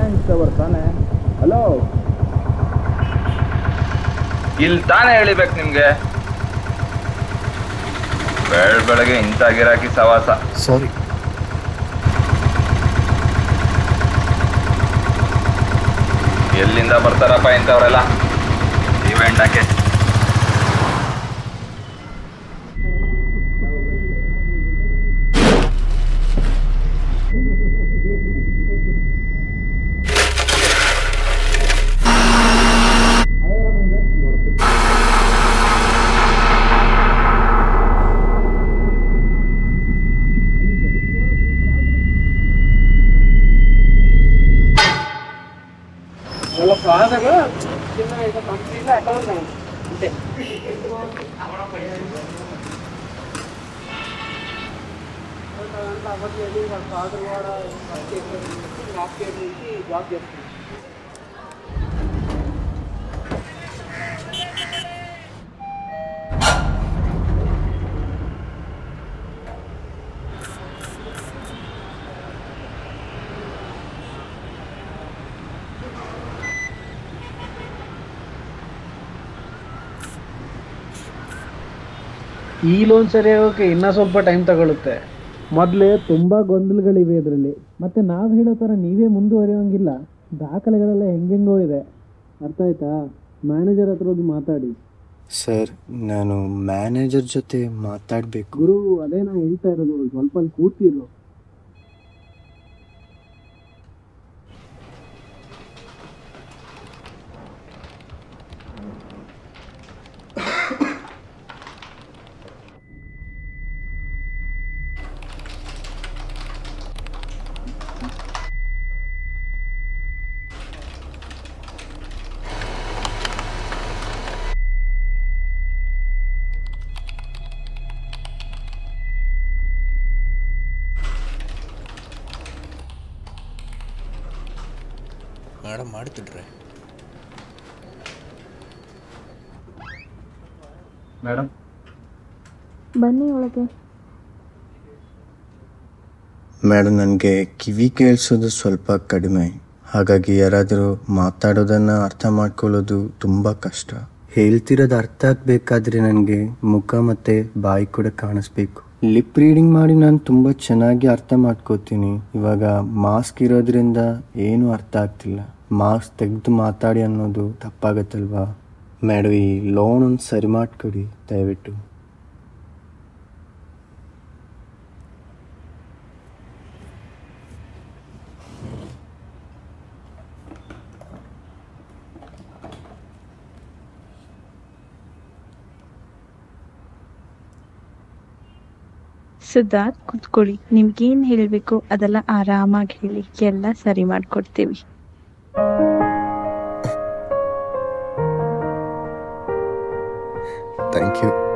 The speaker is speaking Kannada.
ಕಾನ್ಸ್ಟೇಬಲ್ ತಾನೆ. ಹಲೋ ಇಲ್ಲಿ ತಾನೇ ಹೇಳಿಬೇಕು ನಿಮ್ಗೆ. ಬೆಳ್ ಬೆಳಗ್ಗೆ ಇಂಥ ಗಿರಾಕಿ ಸವಾಸ. ಸಾರಿ ಎಲ್ಲಿಂದ ಬರ್ತಾರಪ್ಪ ಇಂಥವ್ರೆಲ್ಲ? ಇವೆಂಟ್ ಹಾಕಿ వాళ్ళ ఫాదర్ చిన్న ఏదో కంపెనీలో అక్కడ ఉన్నాను అంతే. దాంట్లో అవ్వట్లేదు వాళ్ళ ఫాదర్ కూడా జాబ్ చేసి ಈ ಲೋನ್ ಸರಿ ಆಗೋಕೆ ಇನ್ನೂ ಸ್ವಲ್ಪ ಟೈಮ್ ತಗೊಳುತ್ತೆ. ಮೊದಲೇ ತುಂಬ ಗೊಂದಲಗಳಿವೆ ಇದರಲ್ಲಿ. ಮತ್ತು ನಾವು ಹೇಳೋ ಥರ ನೀವೇ ಮುಂದುವರಿಯೋಂಗಿಲ್ಲ. ದಾಖಲೆಗಳೆಲ್ಲ ಹೆಂಗೆಂಗೋ ಇದೆ. ಅರ್ಥ ಆಯ್ತಾ? ಮ್ಯಾನೇಜರ್ ಹತ್ರ ಹೋಗಿ ಮಾತಾಡಿ. ಸರ್ ನಾನು ಮ್ಯಾನೇಜರ್ ಜೊತೆ ಮಾತಾಡಬೇಕು. ಗುರು ಅದೇ ನಾನು ಹೇಳ್ತಾ ಇರೋದು. ಸ್ವಲ್ಪ ಅಲ್ಲಿ ಕೂತಿರು. ಮೇಡಮ್ ಮಾಡ್ತಿಡ್ರೆ. ಮೇಡಮ್ ಬನ್ನಿ ಒಳಗೆ. ಮೇಡಮ್ ನನಗೆ ಕಿವಿ ಕೇಳಿಸೋದು ಸ್ವಲ್ಪ ಕಡಿಮೆ. ಹಾಗಾಗಿ ಯಾರಾದರೂ ಮಾತಾಡೋದನ್ನು ಅರ್ಥ ಮಾಡ್ಕೊಳ್ಳೋದು ತುಂಬ ಕಷ್ಟ. ಹೇಳ್ತಿರೋದು ಅರ್ಥ ಆಗಬೇಕಾದ್ರೆ ನನಗೆ ಮುಖ ಮತ್ತು ಬಾಯಿ ಕೂಡ ಕಾಣಿಸ್ಬೇಕು. ಲಿಪ್ ರೀಡಿಂಗ್ ಮಾಡಿ ನಾನು ತುಂಬ ಚೆನ್ನಾಗಿ ಅರ್ಥ ಮಾಡ್ಕೋತೀನಿ. ಇವಾಗ ಮಾಸ್ಕ್ ಇರೋದ್ರಿಂದ ಏನೂ ಅರ್ಥ ಆಗ್ತಿಲ್ಲ. ಮಾಸ್ಕ್ ತೆಗೆದು ಮಾತಾಡಿ ಅನ್ನೋದು ತಪ್ಪಾಗತ್ತಲ್ವಾ? ಮೇಡಮ್ ಈ ಲೋನ್ ಒಂದು ಸರಿ ಮಾಡ್ಕೊಡಿ, ದಯವಿಟ್ಟು. ಸಿದ್ಧಾರ್ಥ್ ಕುತ್ಕೊಳ್ಳಿ. ನಿಮ್ಗೇನ್ ಹೇಳ್ಬೇಕು ಅದೆಲ್ಲ ಆರಾಮಾಗಿ ಹೇಳಿ. ಎಲ್ಲ ಸರಿ ಮಾಡ್ಕೊಡ್ತೀವಿ. Thank you